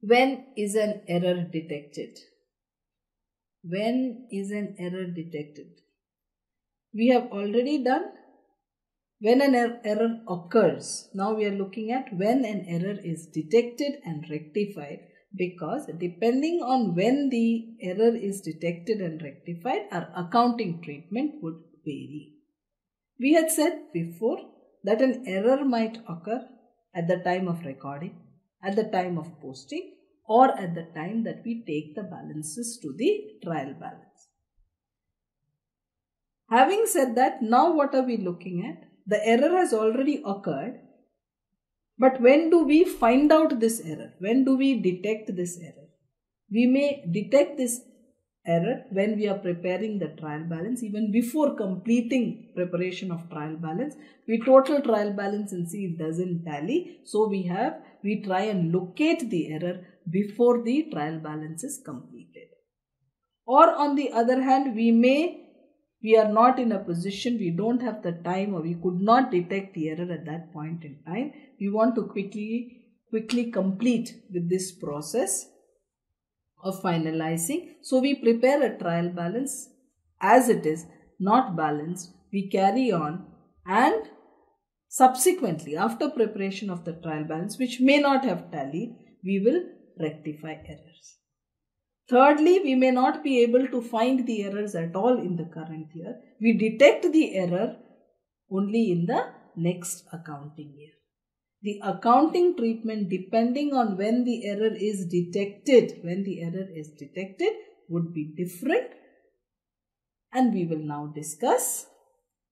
When is an error detected? When is an error detected? We have already done when an er error occurs. Now we are looking at when an error is detected and rectified because depending on when the error is detected and rectified, our accounting treatment would vary. We had said before that an error might occur at the time of recording, at the time of posting, or at the time that we take the balances to the trial balance. Having said that, now what are we looking at? The error has already occurred but when do we find out this error? When do we detect this error? We may detect this error when we are preparing the trial balance even before completing preparation of trial balance we total trial balance and see it doesn't tally. So we have we try and locate the error before the trial balance is completed. Or on the other hand we may we are not in a position we don't have the time or we could not detect the error at that point in time. We want to quickly quickly complete with this process of finalizing so we prepare a trial balance as it is not balanced we carry on and subsequently after preparation of the trial balance which may not have tallied we will rectify errors Thirdly, we may not be able to find the errors at all in the current year. We detect the error only in the next accounting year. The accounting treatment depending on when the error is detected, when the error is detected would be different and we will now discuss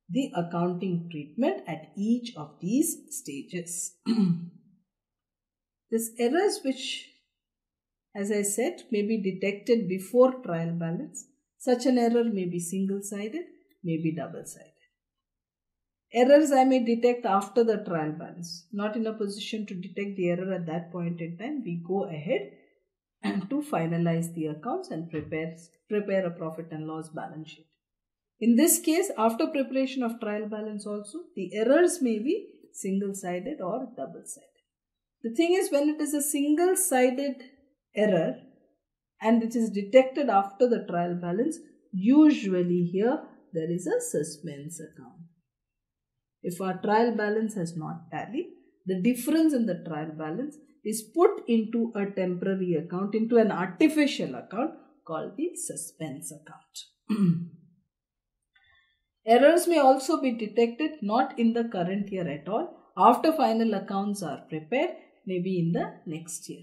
the accounting treatment at each of these stages. These errors which as I said, may be detected before trial balance. Such an error may be single-sided, may be double-sided. Errors I may detect after the trial balance. Not in a position to detect the error at that point in time. We go ahead and to finalize the accounts and prepare, prepare a profit and loss balance sheet. In this case, after preparation of trial balance also, the errors may be single-sided or double-sided. The thing is when it is a single-sided error and it is detected after the trial balance, usually here there is a suspense account. If our trial balance has not tallied, the difference in the trial balance is put into a temporary account, into an artificial account called the suspense account. Errors may also be detected not in the current year at all, after final accounts are prepared, maybe in the next year.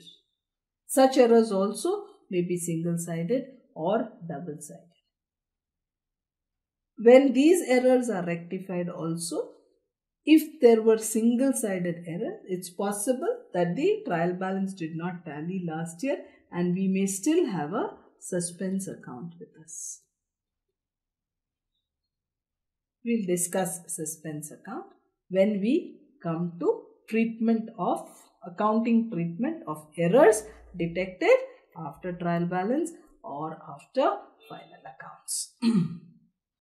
Such errors also may be single-sided or double-sided. When these errors are rectified also, if there were single-sided errors, it's possible that the trial balance did not tally last year and we may still have a suspense account with us. We'll discuss suspense account when we come to treatment of accounting treatment of errors detected after trial balance or after final accounts.